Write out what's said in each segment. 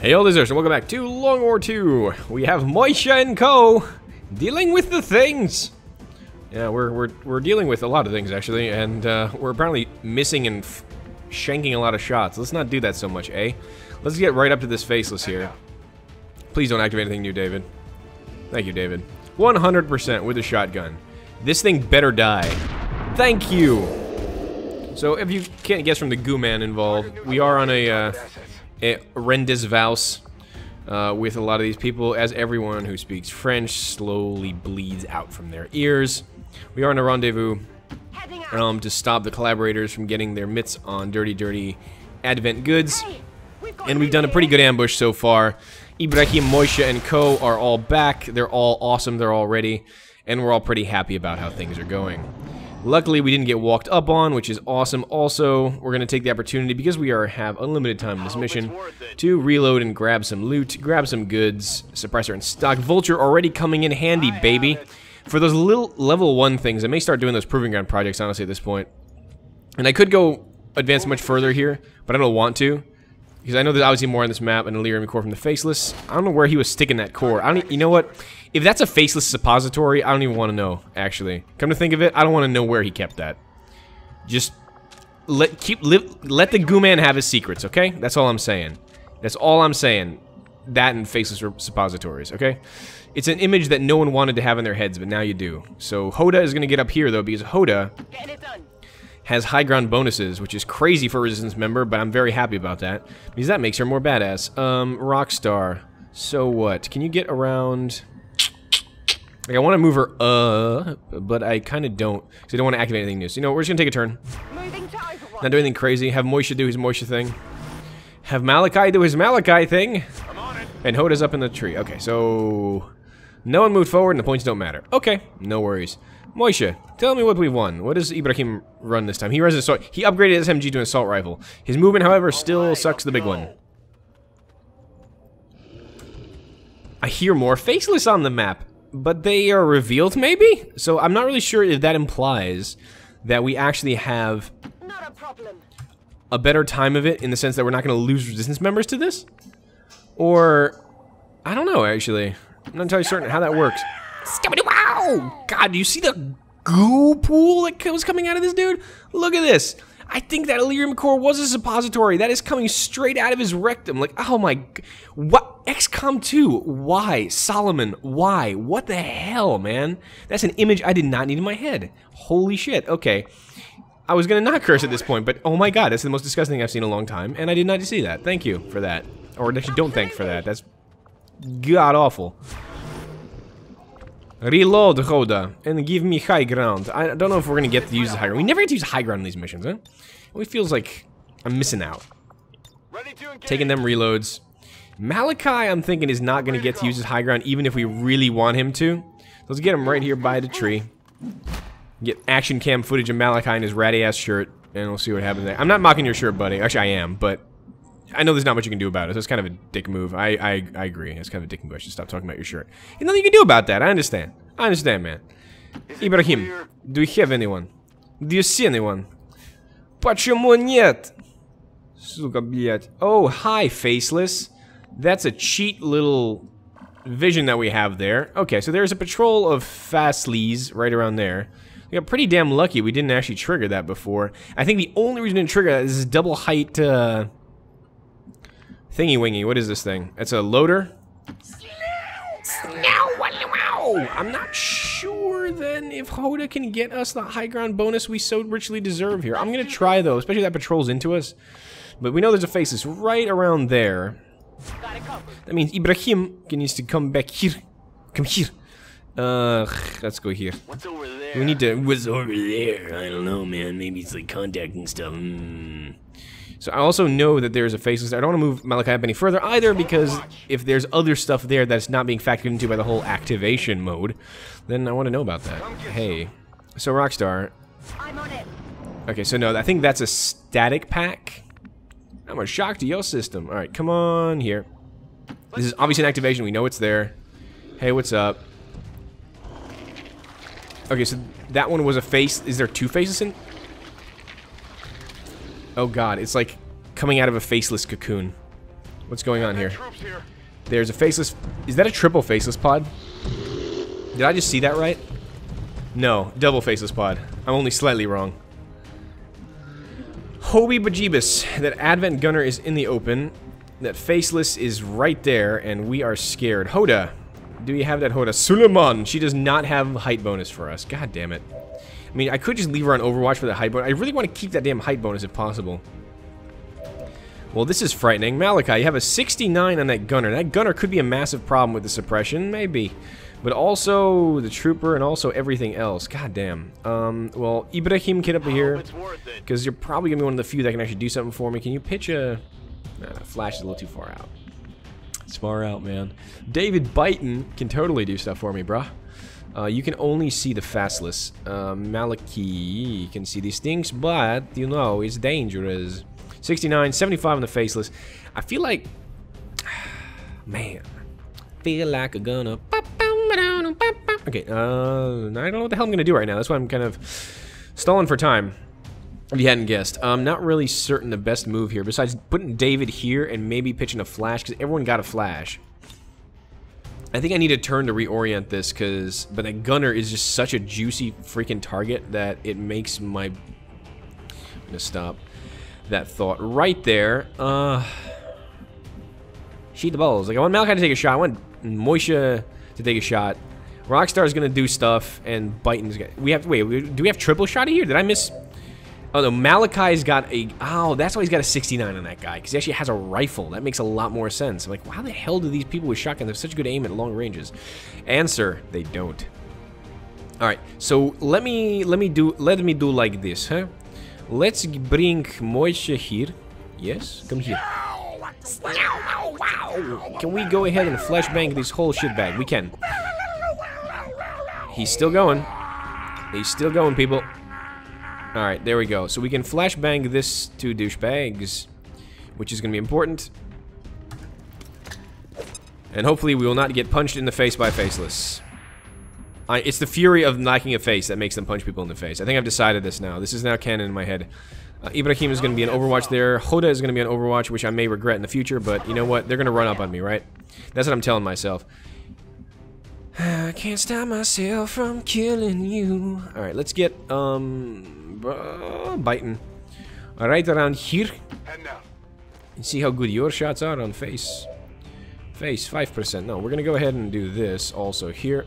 Hey all lizards and welcome back to Long War 2. We have Moisha and Co. dealing with the things. Yeah, we're, we're, we're dealing with a lot of things actually, and uh, we're apparently missing and shanking a lot of shots. Let's not do that so much, eh? Let's get right up to this faceless here. Please don't activate anything new, David. Thank you, David. 100% with a shotgun. This thing better die. Thank you! So, if you can't guess from the goo man involved, we are on a, uh, a rendezvous uh, with a lot of these people, as everyone who speaks French slowly bleeds out from their ears. We are in a rendezvous um, to stop the collaborators from getting their mitts on dirty, dirty Advent goods. And we've done a pretty good ambush so far. Ibrahim, Moisha, and Co. are all back. They're all awesome. They're all ready. And we're all pretty happy about how things are going. Luckily, we didn't get walked up on, which is awesome. Also, we're going to take the opportunity, because we are have unlimited time in this mission, to reload and grab some loot, grab some goods, suppressor and stock. Vulture already coming in handy, baby. For those little level 1 things, I may start doing those Proving Ground projects, honestly, at this point. And I could go advance much further here, but I don't want to. Because I know there's obviously more on this map, and Elerium core from the Faceless. I don't know where he was sticking that core. I don't. You know what? If that's a Faceless suppository, I don't even want to know. Actually, come to think of it, I don't want to know where he kept that. Just let keep live, let the Goo Man have his secrets. Okay, that's all I'm saying. That's all I'm saying. That and Faceless suppositories. Okay. It's an image that no one wanted to have in their heads, but now you do. So Hoda is going to get up here though, because Hoda has high ground bonuses, which is crazy for a Resistance member, but I'm very happy about that, because that makes her more badass. Um, Rockstar. So what? Can you get around... Like, I want to move her, uh, but I kind of don't, because I don't want to activate anything new. So, you know, we're just going to take a turn. Not do anything crazy. Have Moisha do his Moisha thing. Have Malachi do his Malachi thing. And Hoda's up in the tree. Okay, so... No one moved forward and the points don't matter. Okay, no worries. Moisha, tell me what we won. What does Ibrahim run this time? He runs assault. He upgraded his SMG to an assault rifle. His movement, however, still sucks the big one. I hear more faceless on the map, but they are revealed maybe? So I'm not really sure if that implies that we actually have a, a better time of it in the sense that we're not going to lose resistance members to this? Or, I don't know actually. I'm not entirely certain how that works. Wow! God, do you see the goo pool that was coming out of this dude? Look at this. I think that Elerium core was a suppository. That is coming straight out of his rectum. Like, oh my... What? XCOM 2. Why? Solomon. Why? What the hell, man? That's an image I did not need in my head. Holy shit. Okay. I was to not curse at this point, but oh my god, that's the most disgusting thing I've seen in a long time, and I did not see that. Thank you for that. Or actually, don't thank for that. That's god-awful. Reload, Hoda, and give me high ground. I don't know if we're gonna get to use the high ground. We never get to use high ground in these missions, huh? It feels like I'm missing out. Taking them reloads. Malachi, I'm thinking, is not gonna get to use his high ground, even if we really want him to. Let's get him right here by the tree. Get action cam footage of Malachi in his ratty ass shirt, and we'll see what happens there. I'm not mocking your shirt, buddy. Actually, I am, but I know there's not much you can do about it, so it's kind of a dick move. I, I, I agree. It's kind of a dick move. I should stop talking about your shirt. There's nothing you can do about that. I understand. I understand, man. Ibrahim, clear? do you have anyone? Do you see anyone? Почему нет? Сука, блядь. Oh, hi, Faceless. That's a cheat little vision that we have there. Okay, so there's a patrol of faceless right around there. We got pretty damn lucky we didn't actually trigger that before. I think the only reason to trigger that is double height, uh, Thingy wingy, what is this thing? It's a loader? I'm not sure then if Hoda can get us the high ground bonus we so richly deserve here. I'm gonna try though, especially that patrol's into us. But we know there's a faceless right around there. That means Ibrahim needs to come back here. Come here. Uh, let's go here. What's over there? We need to. What's over there? I don't know, man. Maybe it's like contacting stuff. Mm. So I also know that there's a faceless. I don't want to move Malachi up any further either because if there's other stuff there that's not being factored into by the whole activation mode, then I want to know about that. Hey, so Rockstar. Okay, so no, I think that's a static pack. I'm a shock to your system. All right, come on here. This is obviously an activation. We know it's there. Hey, what's up? Okay, so that one was a face. Is there two faces in? Oh god, it's like coming out of a faceless cocoon. What's going on here? Here. There's a faceless... Is that a triple faceless pod? Did I just see that right? No, double faceless pod. I'm only slightly wrong. Hobie Bajibus. That Advent Gunner is in the open. That Faceless is right there, and we are scared. Hoda. Do we have that Hoda? Suleiman. She does not have height bonus for us. God damn it. I mean, I could just leave her on Overwatch for the height bonus. I really want to keep that damn height bonus if possible. Well, this is frightening. Malachi, you have a 69 on that gunner. That gunner could be a massive problem with the suppression, maybe. But also the trooper and also everything else. God damn. Um, well, Ibrahim, get up here. Worth it. Because you're probably going to be one of the few that can actually do something for me. Can you pitch a... Nah, Flash is a little too far out. It's far out, man. David Byton can totally do stuff for me, bruh. Uh, you can only see the faceless. Uh, Malachi can see these things, but, you know, it's dangerous. 69, 75 on the faceless. I feel like... Man. Feel like a gonna... Okay, uh, I don't know what the hell I'm gonna do right now. That's why I'm kind of stalling for time. If you hadn't guessed, I'm not really certain the best move here, besides putting David here and maybe pitching a flash, because everyone got a flash. I think I need a turn to reorient this, because, but that gunner is just such a juicy freaking target that it makes my, I'm gonna stop that thought right there. Uh, shoot the balls. Like, I want Malachi to take a shot, I want Moisha to take a shot. Rockstar's gonna do stuff, and Byton's gonna, we have, wait, do we have triple shot here? Did I miss? Oh no, Malachi's got a, oh, that's why he's got a 69 on that guy, because he actually has a rifle. That makes a lot more sense. I'm like, how the hell do these people with shotguns have such good aim at long ranges? Answer, they don't. Alright, so let me, let me do, let me do like this, huh? Let's bring Moishe here. Yes, come here. Can we go ahead and flashbang this whole shitbag? We can. He's still going. He's still going, people. Alright, there we go. So we can flashbang this two douchebags, which is going to be important. And hopefully we will not get punched in the face by Faceless. I, it's the fury of lacking a face that makes them punch people in the face. I think I've decided this now. This is now canon in my head. Uh, Ibrahim is going to be an Overwatch there. Hoda is going to be an Overwatch, which I may regret in the future, but you know what? They're going to run up on me, right? That's what I'm telling myself. I can't stop myself from killing you. Alright, let's get, um, uh, Byton. Right around here. And see how good your shots are on face. Face, 5%. No, we're gonna go ahead and do this also here.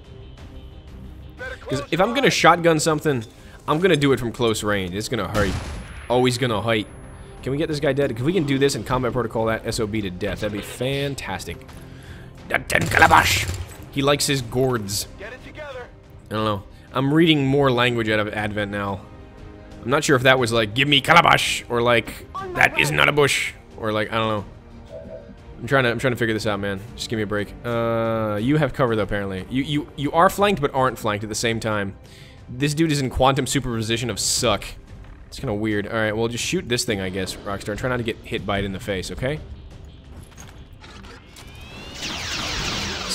Because if I'm gonna shotgun something, I'm gonna do it from close range. It's gonna hurt. Always gonna hurt. Can we get this guy dead? If we can do this and combat protocol that SOB to death, that'd be fantastic. That ten calabash! He likes his gourds. Get it together. I don't know. I'm reading more language out of Advent now. I'm not sure if that was like, give me calabash, or like, that is not a bush, or like, I don't know. I'm trying to, I'm trying to figure this out, man. Just give me a break. Uh, you have cover though, apparently. You, you, you are flanked, but aren't flanked at the same time. This dude is in quantum superposition of suck. It's kind of weird. All right, well, just shoot this thing, I guess, Rockstar. Try not to get hit by it in the face, okay?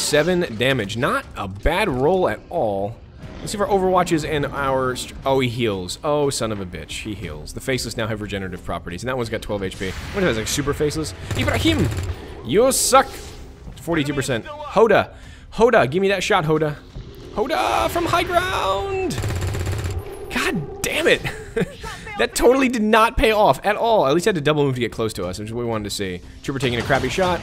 Seven damage. Not a bad roll at all. Let's see if our Overwatches and our... Oh, he heals. Oh, son of a bitch. He heals. The Faceless now have regenerative properties, and that one's got 12 HP. What is that, like super Faceless? Ibrahim! You suck! 42%. Hoda! Hoda, give me that shot, Hoda. Hoda from high ground! God damn it! that totally did not pay off at all. At least I had to double move to get close to us, which is what we wanted to see. Trooper taking a crappy shot.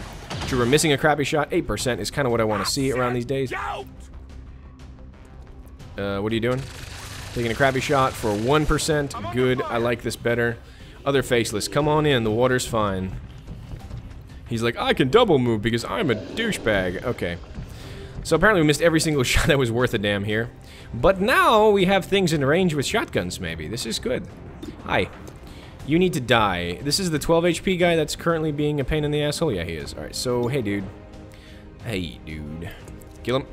Trooper missing a crappy shot. 8% is kind of what I want to see around these days. Uh, what are you doing? Taking a crappy shot for 1%. Good. I like this better. Other faceless. Come on in. The water's fine. He's like, I can double move because I'm a douchebag. Okay. So apparently we missed every single shot that was worth a damn here. But now we have things in range with shotguns, maybe. This is good. Hi. You need to die. This is the 12 HP guy that's currently being a pain in the asshole? Yeah, he is. Alright, so, hey, dude. Hey, dude. Kill him.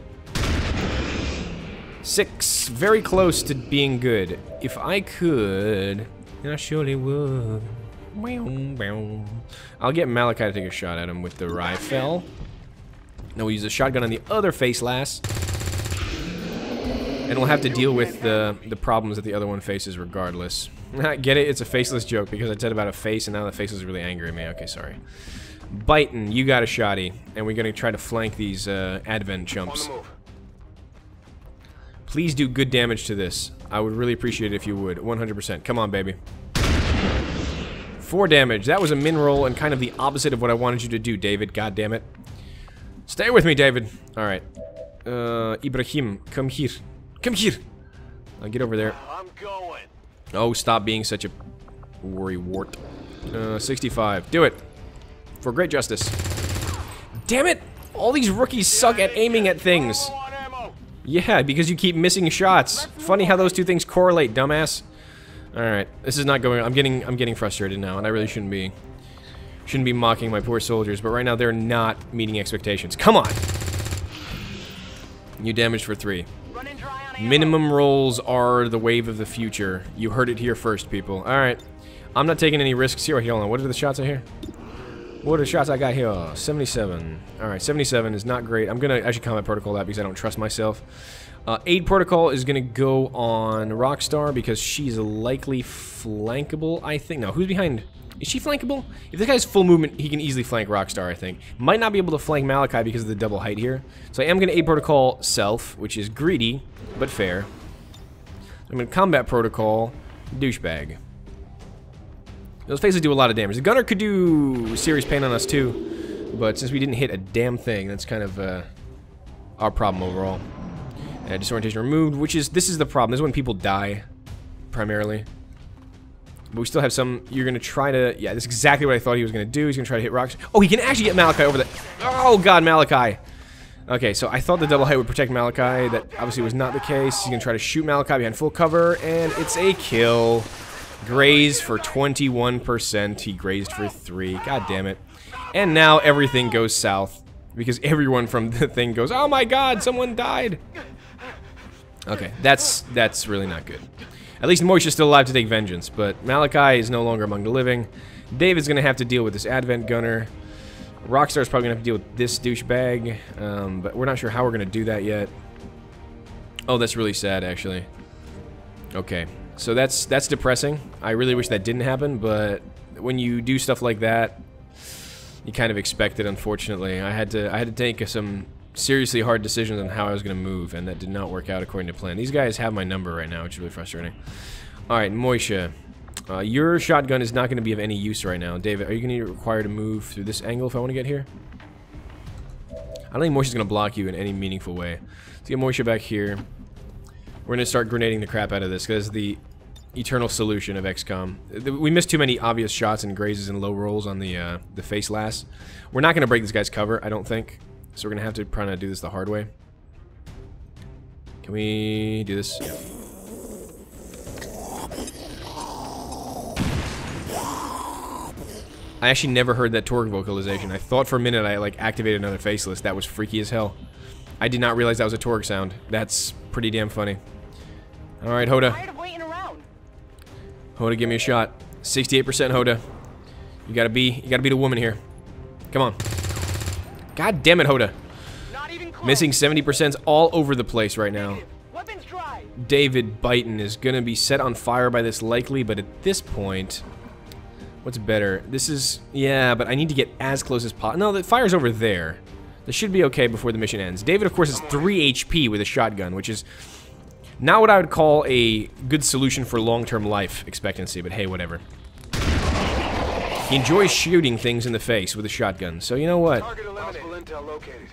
Six. Very close to being good. If I could... I surely would. I'll get Malachi to take a shot at him with the rifle. Now we'll use a shotgun on the other faceless. And we'll have to deal with the, the problems that the other one faces regardless. Get it? It's a faceless joke because I said about a face and now the face is really angry at me. Okay, sorry. Byton, you got a shotty. And we're gonna try to flank these uh, Advent chumps. Please do good damage to this. I would really appreciate it if you would. 100%. Come on, baby. Four damage. That was a min roll and kind of the opposite of what I wanted you to do, David. God damn it. Stay with me, David. Alright. Uh, Ibrahim, come here. Come here. I'll get over there. I'm going. Oh, stop being such a worry wart. Uh, 65. Do it. For great justice. Damn it! All these rookies suck at aiming at things. Low on ammo. Yeah, because you keep missing shots. Funny how those two things correlate, dumbass. All right, this is not going. I'm getting. I'm getting frustrated now, and I really shouldn't be. Shouldn't be mocking my poor soldiers, but right now they're not meeting expectations. Come on. You damaged for three. Minimum rolls are the wave of the future. You heard it here first, people. All right, I'm not taking any risks here. Hold on. What are the shots I hear? What are the shots I got here? 77. All right, 77 is not great. I'm gonna actually combat protocol that because I don't trust myself. Uh, aid protocol is gonna go on Rockstar because she's likely flankable. I think. Now, who's behind? Is she flankable? If this guy's full movement, he can easily flank Rockstar. I think. Might not be able to flank Malachi because of the double height here. So I am gonna aid protocol self, which is greedy but fair. I'm gonna combat protocol douchebag. Those phases do a lot of damage. The gunner could do serious pain on us too, but since we didn't hit a damn thing, that's kind of uh, our problem overall. Uh, disorientation removed, which is this is the problem. This is when people die, primarily. But we still have some. You're gonna try to. Yeah, this is exactly what I thought he was gonna do. He's gonna try to hit rocks. Oh, he can actually get Malachi over the. Oh God, Malachi. Okay, so I thought the double height would protect Malachi. That obviously was not the case. He's gonna try to shoot Malachi behind full cover, and it's a kill. Graze for 21%. He grazed for 3. God damn it. And now everything goes south. Because everyone from the thing goes, Oh my god, someone died. Okay, that's that's really not good. At least Moisha's still alive to take vengeance, but Malachi is no longer among the living. David's gonna have to deal with this Advent Gunner. Rockstar's probably gonna have to deal with this douchebag, um, but we're not sure how we're gonna do that yet. Oh, that's really sad, actually. Okay, so that's that's depressing. I really wish that didn't happen, but when you do stuff like that, you kind of expect it. Unfortunately, I had to I had to take some seriously hard decisions on how I was going to move, and that did not work out according to plan. These guys have my number right now, which is really frustrating. All right, Moisha, uh, your shotgun is not going to be of any use right now. David, are you going to require to move through this angle if I want to get here? I don't think Moisha's going to block you in any meaningful way. Let's get Moisha back here. We're going to start grenading the crap out of this because the eternal solution of XCOM. We missed too many obvious shots and grazes and low rolls on the uh, the faceless. We're not going to break this guy's cover, I don't think. So we're going to have to try to do this the hard way. Can we do this? I actually never heard that Torque vocalization. I thought for a minute I like activated another faceless. That was freaky as hell. I did not realize that was a Torque sound. That's pretty damn funny. All right, Hoda. Tired of waiting around. Hoda, give me a shot. 68% Hoda. You gotta be, you gotta be the woman here. Come on. God damn it, Hoda. Not even close. Missing 70% all over the place right now. David Byton is gonna be set on fire by this likely, but at this point, what's better? This is, yeah, but I need to get as close as possible. No, the fire's over there. This should be okay before the mission ends. David, of course, is 3 HP with a shotgun, which is not what I would call a good solution for long-term life expectancy, but hey, whatever. He enjoys shooting things in the face with a shotgun, so you know what? Target eliminated. Possible intel located.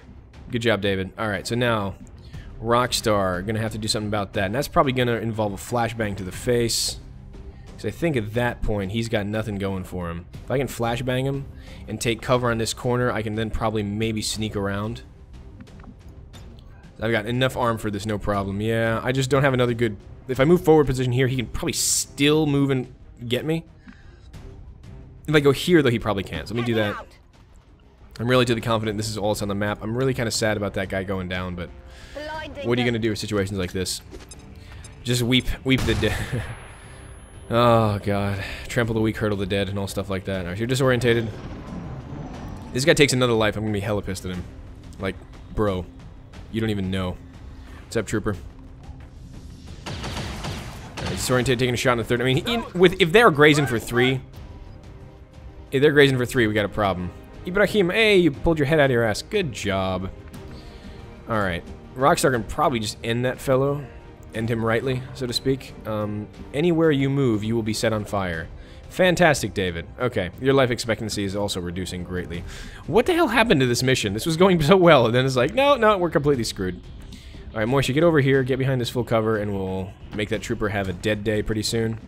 Good job, David. All right, so now Rockstar gonna have to do something about that, and that's probably gonna involve a flashbang to the face. Because I think at that point he's got nothing going for him. If I can flashbang him and take cover on this corner, I can then probably maybe sneak around. I've got enough arm for this, no problem. Yeah, I just don't have another good. If I move forward position here, he can probably still move and get me. If I go here, though, he probably can't. So let me do that. I'm really relatively confident this is all that's on the map. I'm really kind of sad about that guy going down, but what are you gonna do with situations like this? Just weep, weep the dead. oh god, trample the weak, hurdle the dead, and all stuff like that. Alright, you're disorientated. This guy takes another life. I'm gonna be hella pissed at him. Like, bro, you don't even know. What's up, trooper? Alright, disorientated, taking a shot in the third. I mean, in, with if they're grazing for three, if they're grazing for three, we got a problem. Ibrahim, hey, you pulled your head out of your ass. Good job. Alright. Rockstar can probably just end that fellow. End him rightly, so to speak. Um, anywhere you move, you will be set on fire. Fantastic, David. Okay, your life expectancy is also reducing greatly. What the hell happened to this mission? This was going so well, and then it's like, no, no, we're completely screwed. Alright, Moisha, get over here, get behind this full cover, and we'll make that trooper have a dead day pretty soon.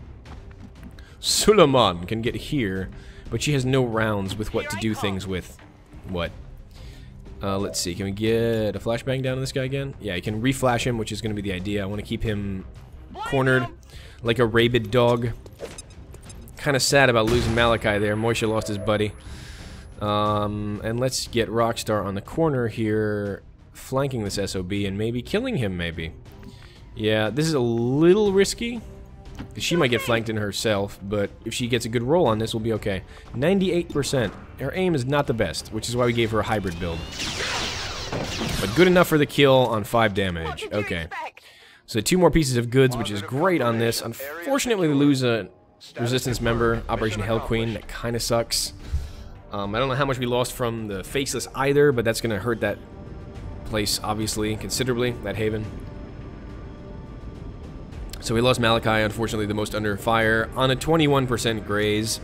Suleiman can get here, but she has no rounds with what to do things with. What? Uh, let's see, can we get a flashbang down on this guy again? Yeah, you can reflash him, which is going to be the idea. I want to keep him cornered like a rabid dog. Kind of sad about losing Malachi there. Moisha lost his buddy. Um, and let's get Rockstar on the corner here, flanking this SOB and maybe killing him, maybe. Yeah, this is a little risky. She might get flanked in herself, but if she gets a good roll on this, we'll be okay. 98%. Her aim is not the best, which is why we gave her a hybrid build. But good enough for the kill on 5 damage. Okay. So two more pieces of goods, which is great on this. Unfortunately, we lose a resistance member, Operation Hell Queen. That kind of sucks. Um, I don't know how much we lost from the Faceless either, but that's going to hurt that place, obviously, considerably, that haven. So we lost Malachi, unfortunately the most under fire, on a 21% graze.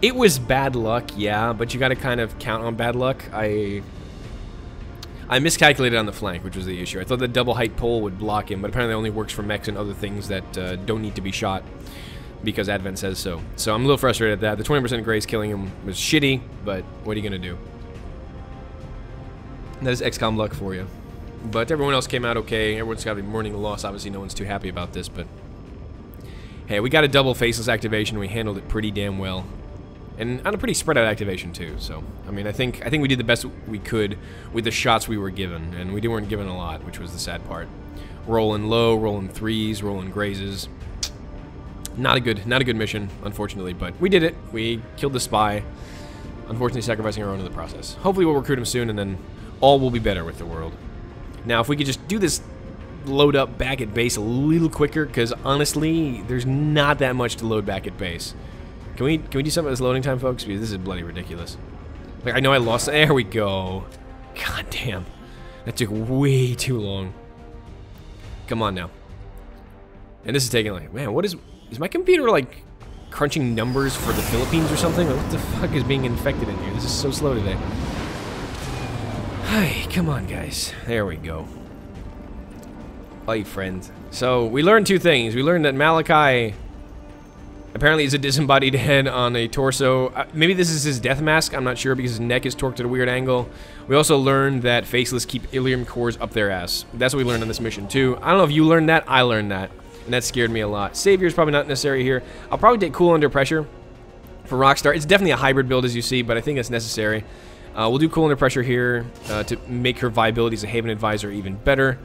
It was bad luck, yeah, but you gotta kind of count on bad luck. I I miscalculated on the flank, which was the issue. I thought the double height pole would block him, but apparently only works for mechs and other things that uh, don't need to be shot because Advent says so. So I'm a little frustrated at that. The 20% graze killing him was shitty, but what are you gonna do? That is XCOM luck for you. But everyone else came out okay. Everyone's got to be mourning the loss. Obviously, no one's too happy about this, but... Hey, we got a double faceless activation. We handled it pretty damn well. And on a pretty spread out activation, too. So, I mean, I think I think we did the best we could with the shots we were given. And we weren't given a lot, which was the sad part. Rolling low, rolling threes, rolling grazes. Not a good, not a good mission, unfortunately, but we did it. We killed the spy. Unfortunately, sacrificing our own in the process. Hopefully, we'll recruit him soon, and then all will be better with the world. Now, if we could just do this load up back at base a little quicker, because honestly, there's not that much to load back at base. Can we can we do something with this loading time, folks? Because this is bloody ridiculous. Like, I know I lost... There we go. God damn. That took way too long. Come on now. And this is taking like... Man, what is... Is my computer, like, crunching numbers for the Philippines or something? What the fuck is being infected in here? This is so slow today. Hi, come on, guys. There we go. Hi, friend. So, we learned two things. We learned that Malachi apparently is a disembodied head on a torso. Uh, maybe this is his death mask. I'm not sure because his neck is torqued at a weird angle. We also learned that Faceless keep Elerium cores up their ass. That's what we learned on this mission, too. I don't know if you learned that. I learned that. And that scared me a lot. Savior is probably not necessary here. I'll probably take Cool Under Pressure for Rockstar. It's definitely a hybrid build, as you see, but I think it's necessary. Uh, we'll do cool under pressure here uh, to make her viability as a Haven Advisor even better.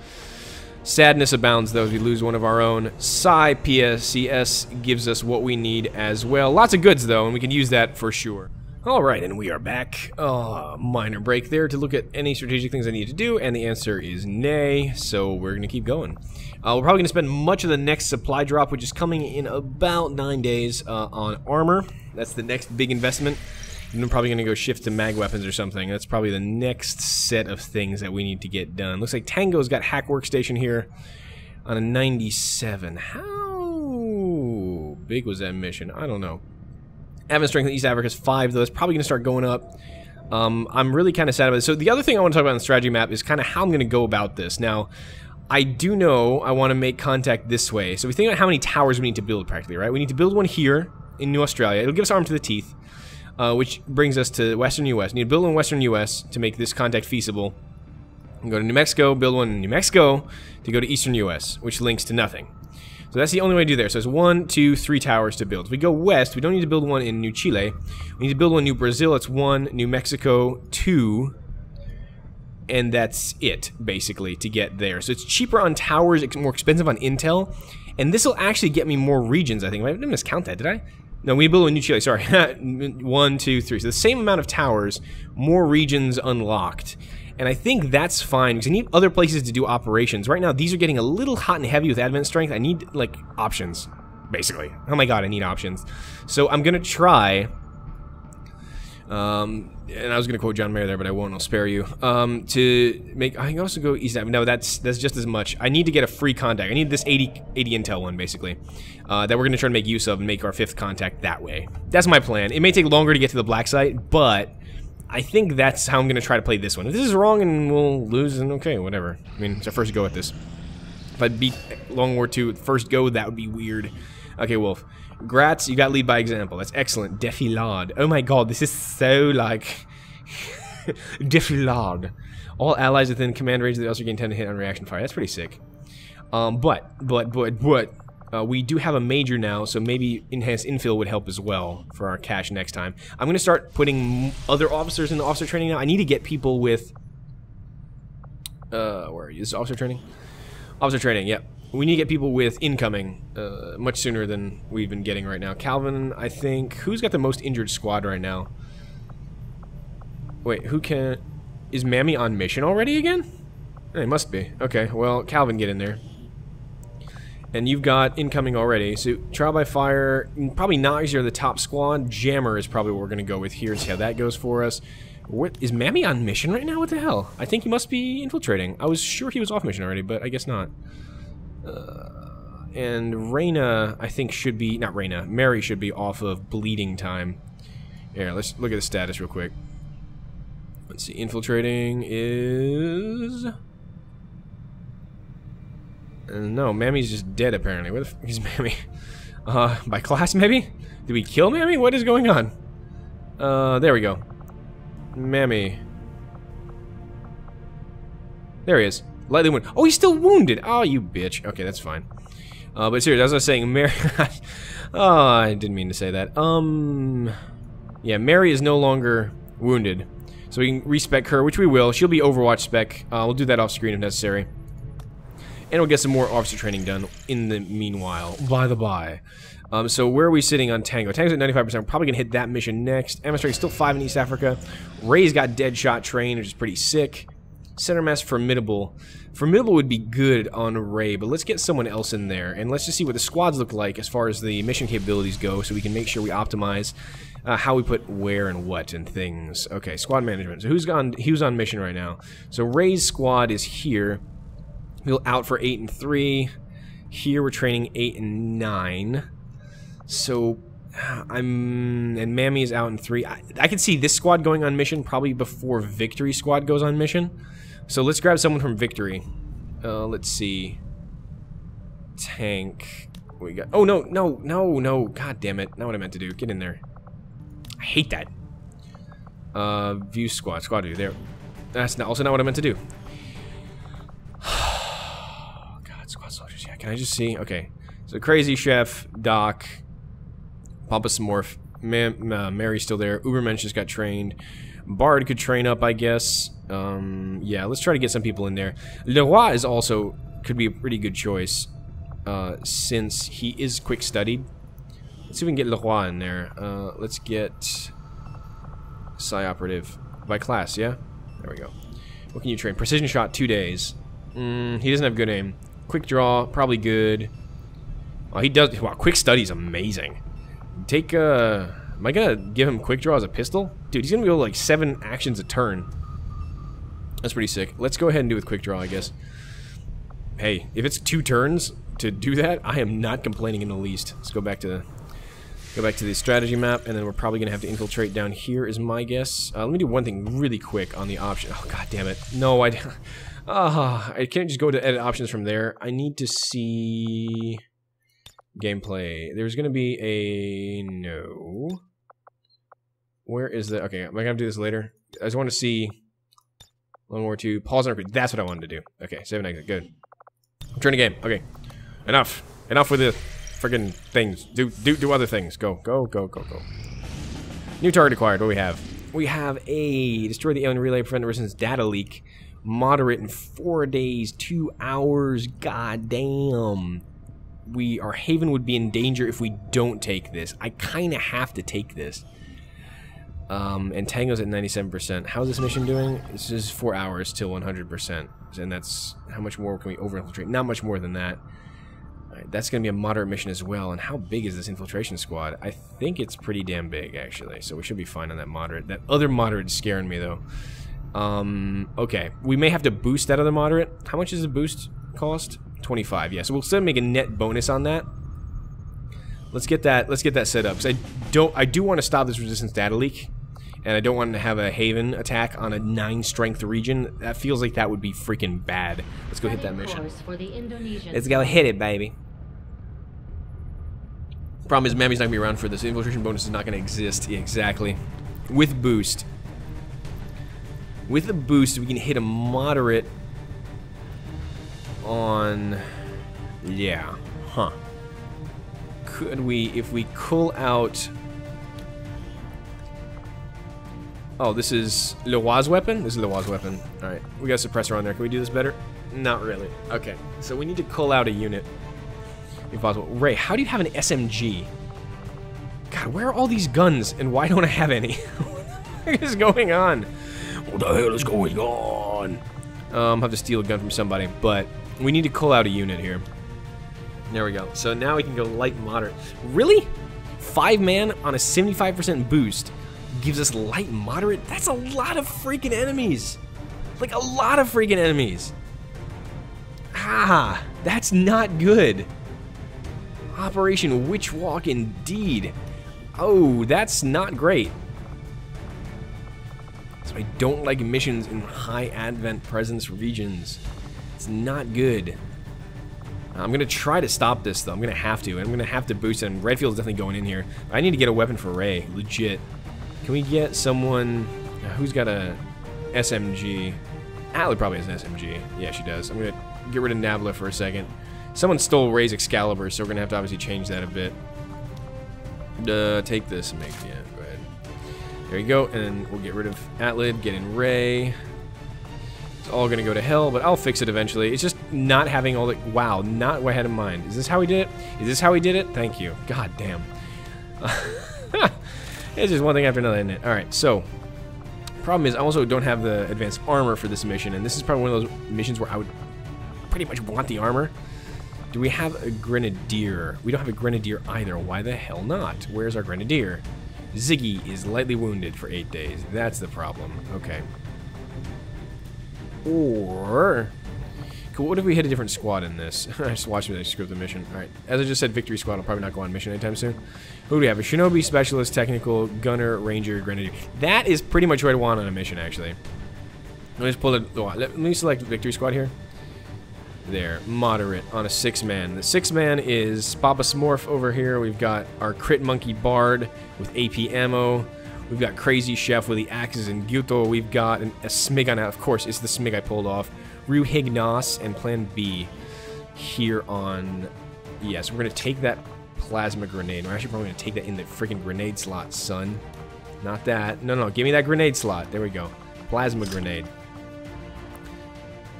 Sadness abounds, though, as we lose one of our own. Psi PSCS gives us what we need as well. Lots of goods, though, and we can use that for sure. Alright, and we are back. Oh, minor break there to look at any strategic things I need to do, and the answer is nay, so we're going to keep going. Uh, we're probably going to spend much of the next supply drop, which is coming in about nine days, uh, on armor. That's the next big investment. I'm probably going to go shift to mag weapons or something. That's probably the next set of things that we need to get done. Looks like Tango's got hack workstation here on a 97. How big was that mission? I don't know. Advent Strength in East Africa is 5, though. It's probably going to start going up. Um, I'm really kind of sad about it. So the other thing I want to talk about on the strategy map is kind of how I'm going to go about this. Now, I do know I want to make contact this way. So we think about how many towers we need to build practically, right? We need to build one here in New Australia. It'll give us arm to the teeth uh, which brings us to western U.S. need to build one in western U.S. to make this contact feasible. go to New Mexico, build one in New Mexico to go to eastern U.S., which links to nothing. So that's the only way to do there. So it's one, two, three towers to build. If we go west, we don't need to build one in New Chile. We need to build one in New Brazil. It's one, New Mexico, two, and that's it, basically, to get there. So it's cheaper on towers, it's more expensive on intel, and this will actually get me more regions, I think. I didn't miscount that, did I? No, we build a new Chile. Sorry, one, two, three. So the same amount of towers, more regions unlocked. And I think that's fine because I need other places to do operations. Right now, these are getting a little hot and heavy with Advent Strength. I need, like, options, basically. Oh my god, I need options. So I'm going to try Um, and I was going to quote John Mayer there, but I won't. I'll spare you. Um, to make, I can also go east. No, that's that's just as much. I need to get a free contact. I need this 80, 80 intel one, basically, uh, that we're going to try to make use of and make our fifth contact that way. That's my plan. It may take longer to get to the black site, but I think that's how I'm going to try to play this one. If this is wrong and we'll lose, then okay, whatever. I mean, it's our first go at this. If I beat Long War II first go, that would be weird. Okay, Wolf. Gratz, you got lead by example. That's excellent. Defilade. Oh my god, this is so like... Defilade. All allies within command range of the Ulster gain 10 to hit on reaction fire. That's pretty sick. Um, but, but, but, but, uh, we do have a major now, so maybe enhanced infill would help as well for our cash next time. I'm going to start putting other officers in the officer training now. I need to get people with... Uh, where are you? This is officer training? Officer training, yep. We need to get people with incoming uh, much sooner than we've been getting right now. Calvin, I think... Who's got the most injured squad right now? Wait, who can... Is Mammy on mission already again? It must be. Okay, well, Calvin, get in there. And you've got incoming already. So, trial by fire, probably Nazi are the top squad. Jammer is probably what we're going to go with here. See how that goes for us. What is Mammy on mission right now? What the hell? I think he must be infiltrating. I was sure he was off mission already, but I guess not. Uh, and Reyna, I think, should be... Not Reyna. Mary should be off of bleeding time. Here, let's look at the status real quick. Let's see. Infiltrating is... Uh, no, Mammy's just dead, apparently. Where the f is Mammy? Uh, by class, maybe? Did we kill Mammy? What is going on? Uh, there we go. Mammy. There he is. Lightly wounded. Oh, he's still wounded. Oh, you bitch. Okay, that's fine. Uh, but seriously, as I was saying, Mary... oh, I didn't mean to say that. Um... Yeah, Mary is no longer wounded. So we can respec her, which we will. She'll be Overwatch spec. Uh, we'll do that off screen if necessary. And we'll get some more officer training done in the meanwhile. By the by. Um, so where are we sitting on Tango? Tango's at 95%. We're probably going to hit that mission next. Amstrad still 5 in East Africa. Ray's got Deadshot Train, which is pretty sick. Center Mass Formidable. Formidable would be good on Ray, but let's get someone else in there. And let's just see what the squads look like as far as the mission capabilities go so we can make sure we optimize uh, how we put where and what and things. Okay, squad management. So who's on, who's on mission right now? So Ray's squad is here. We'll out for 8 and 3. Here we're training 8 and 9. So I'm and Mammy is out in 3. I, I can see this squad going on mission probably before Victory squad goes on mission. So let's grab someone from Victory. Uh, let's see. Tank. We got Oh no, no, no, no. God damn it. Not what I meant to do. Get in there. I hate that. Uh view squad. Squad view. There. That's not, also not what I meant to do. God, squad soldiers. Yeah, can I just see? Okay. So Crazy Chef, Doc, Pompous Morph, Man, uh, Mary's still there. Ubermensch just got trained. Bard could train up, I guess. Um, yeah, let's try to get some people in there. Leroy is also could be a pretty good choice uh, since he is quick studied. Let's see if we can get Leroy in there. Uh, let's get Psi Operative by class, yeah? There we go. What can you train? Precision shot, two days. Mm, he doesn't have good aim. Quick draw, probably good. Oh, he does. Wow, quick study is amazing. Take, uh. Am I gonna give him quick draw as a pistol? Dude, he's gonna go like seven actions a turn. That's pretty sick. Let's go ahead and do with quick draw, I guess. Hey, if it's two turns to do that, I am not complaining in the least. Let's go back to go back to the strategy map, and then we're probably gonna have to infiltrate down here. Is my guess. Uh, let me do one thing really quick on the option. Oh god damn it! No, I. Ah, I can't just go to edit options from there. I need to see gameplay. There's going to be a no. Where is the okay? Am I gonna do this later? I just want to see one more two. Pause and repeat. That's what I wanted to do. Okay, save and exit. Good. Turn the game. Okay, enough. Enough with the freaking things. Do do do other things. Go go go go go. New target acquired. What do we have? We have a destroy the alien relay prevent the resistance data leak moderate in four days, two hours. God damn. We our haven would be in danger if we don't take this. I kind of have to take this. Um, and Tango's at 97%. How's this mission doing? This is four hours till 100%. And that's how much more can we over infiltrate? Not much more than that. Alright, that's going to be a moderate mission as well. And how big is this infiltration squad? I think it's pretty damn big, actually. So we should be fine on that moderate. That other moderate is scaring me, though. Um, okay. We may have to boost that other moderate. How much does the boost cost? 25, yeah. So we'll still make a net bonus on that. Let's get that, let's get that set up. Because I don't, I do want to stop this resistance data leak. And I don't want to have a Haven attack on a 9 strength region. That feels like that would be freaking bad. Let's go hit that mission. For the Indonesian Let's go hit it, baby. Problem is, Mammy's not gonna be around for this. Infiltration bonus is not gonna exist. Exactly. With boost. With a boost, we can hit a moderate on... Yeah. Huh. Could we, if we cull out... Oh, this is Leroy's weapon? This is Leroy's weapon. Alright, we got a suppressor on there. Can we do this better? Not really. Okay, so we need to cull out a unit. If possible. Ray, how do you have an SMG? God, where are all these guns and why don't I have any? what is going on? What the hell is going on? Um, have to steal a gun from somebody, but we need to cull out a unit here. There we go. So now we can go light moderate. Really? Five man on a 75% boost gives us light moderate? That's a lot of freaking enemies. Like a lot of freaking enemies. Ah, that's not good. Operation Witch Walk indeed. Oh, that's not great. So I don't like missions in high advent presence regions. It's not good. I'm gonna try to stop this though. I'm gonna have to. I'm gonna have to boost it. And Redfield's definitely going in here. I need to get a weapon for Ray. Legit. Can we get someone who's got a SMG? Atlee probably has an SMG. Yeah, she does. I'm gonna get rid of Nabla for a second. Someone stole Ray's Excalibur, so we're gonna have to obviously change that a bit. Uh, take this and make yeah. Go ahead. There you go, and we'll get rid of Atlid, get in Ray. It's all gonna go to hell, but I'll fix it eventually. It's just not having all the wow, not what I had in mind. Is this how he did it? Is this how he did it? Thank you. God damn. it's just one thing after another, isn't it? All right, so problem is I also don't have the advanced armor for this mission, and this is probably one of those missions where I would pretty much want the armor. Do we have a grenadier? We don't have a grenadier either. Why the hell not? Where's our grenadier? Ziggy is lightly wounded for eight days. That's the problem. Okay. Or... Cool, what if we hit a different squad in this? I just watched me script the mission. Alright, as I just said, Victory Squad will probably not go on mission anytime soon. Who do we have? A Shinobi, Specialist, Technical, Gunner, Ranger, Grenadier. That is pretty much what I want on a mission, actually. Let me just pull it. Oh, let me select Victory Squad here. There, moderate on a six man. The six man is Papa Smorf over here. We've got our Crit Monkey Bard with AP ammo. We've got Crazy Chef with the axes and Gyuto. We've got an, a Smig on that. Of course, it's the Smig I pulled off. Rue Hignas and Plan B here on. Yes, we're gonna take that plasma grenade. We're actually probably gonna take that in the freaking grenade slot, son. Not that. No, no, give me that grenade slot. There we go. Plasma grenade.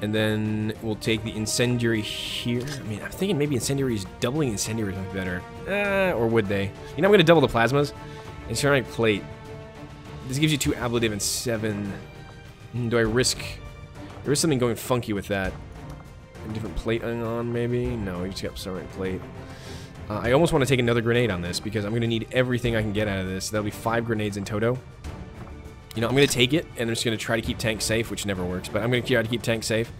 And then we'll take the incendiary here. I mean, I'm thinking maybe incendiary is doubling incendiary would be better. Uh, or would they? You know, I'm gonna double the plasmas. Ceramic plate. This gives you two ablative and seven. Hmm, do I risk? There is something going funky with that. A different plate on, maybe? No, we just got ceramic plate. Uh, I almost want to take another grenade on this because I'm going to need everything I can get out of this. That'll be five grenades in toto. You know, I'm going to take it, and I'm just going to try to keep tank safe, which never works, but I'm going to try to keep tank safe.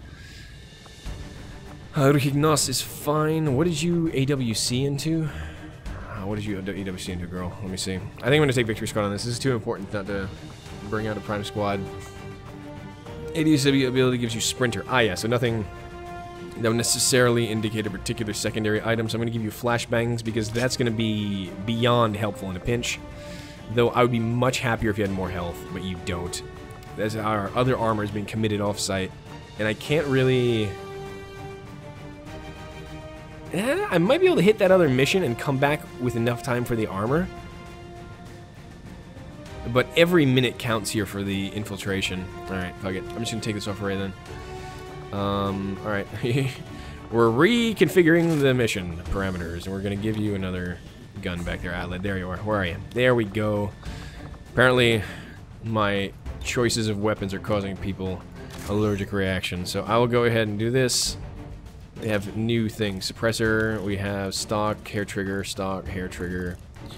Uh, Rignos is fine. What did you AWC into? Uh, what did you AWC into, girl? Let me see. I think I'm going to take Victory Squad on this. This is too important not to bring out a Prime Squad. ADSW ability gives you Sprinter. Ah, yeah, so nothing that would necessarily indicate a particular secondary item. So I'm going to give you Flashbangs because that's going to be beyond helpful in a pinch. Though I would be much happier if you had more health, but you don't. As our other armor is being committed off-site. And I can't really... Eh, I might be able to hit that other mission and come back with enough time for the armor. But every minute counts here for the infiltration. Alright, fuck it. I'm just gonna take this off right then. Um, alright. we're reconfiguring the mission parameters, and we're gonna give you another gun back there, Atlet. There you are. Where are you? There we go. Apparently, my choices of weapons are causing people allergic reactions. So I will go ahead and do this. They have new things. Suppressor, we have stock, hair trigger, stock, hair trigger,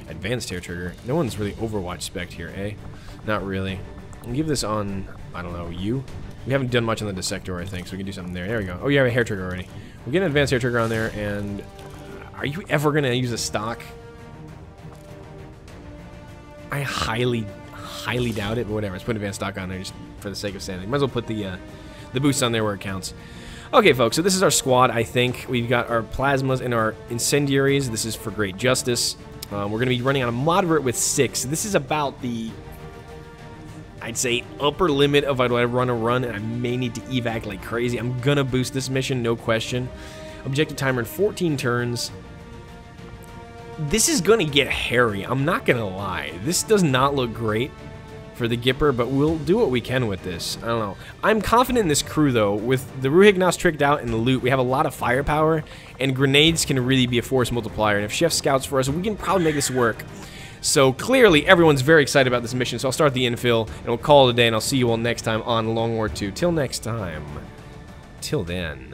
advanced hair trigger. No one's really Overwatch spec here, eh? Not really. I'll give this on, I don't know, you? We haven't done much on the dissector, I think, so we can do something there. There we go. Oh, you have a hair trigger already. We get an advanced hair trigger on there, and are you ever going to use a stock? I highly, highly doubt it, but whatever. Let's put an advanced stock on there just for the sake of sanity. Might as well put the, uh, the boost on there where it counts. Okay, folks, so this is our squad, I think. We've got our plasmas and our incendiaries. This is for great justice. Um, we're going to be running on a moderate with six. This is about the, I'd say, upper limit of do I run a run, and I may need to evac like crazy. I'm going to boost this mission, no question. Objective timer in 14 turns. This is going to get hairy. I'm not going to lie. This does not look great for the Gipper, but we'll do what we can with this. I don't know. I'm confident in this crew, though. With the Ruhignos tricked out and the loot, we have a lot of firepower, and grenades can really be a force multiplier. And if Chef scouts for us, we can probably make this work. So clearly, everyone's very excited about this mission, so I'll start the infill, and we'll call it a day, and I'll see you all next time on Long War 2. Till next time. Till then.